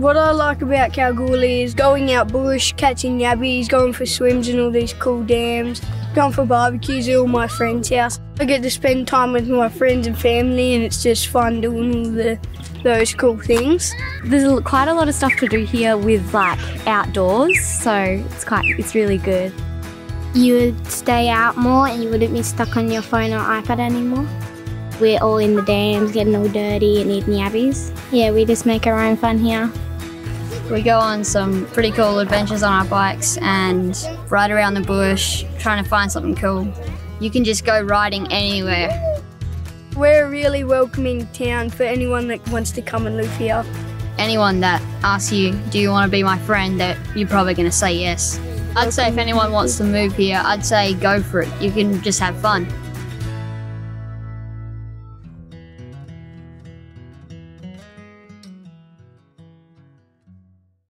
What I like about Kalgoorlie is going out bush, catching yabbies, going for swims in all these cool dams, going for barbecues at all my friends' house. I get to spend time with my friends and family and it's just fun doing all the those cool things. There's quite a lot of stuff to do here with like outdoors, so it's quite it's really good. You would stay out more and you wouldn't be stuck on your phone or iPad anymore. We're all in the dams, getting all dirty and eating yabbies. Yeah, we just make our own fun here. We go on some pretty cool adventures on our bikes and ride around the bush trying to find something cool. You can just go riding anywhere. We're a really welcoming town for anyone that wants to come and live here. Anyone that asks you, Do you want to be my friend? that you're probably going to say yes. I'd say if anyone wants to move here, I'd say go for it. You can just have fun.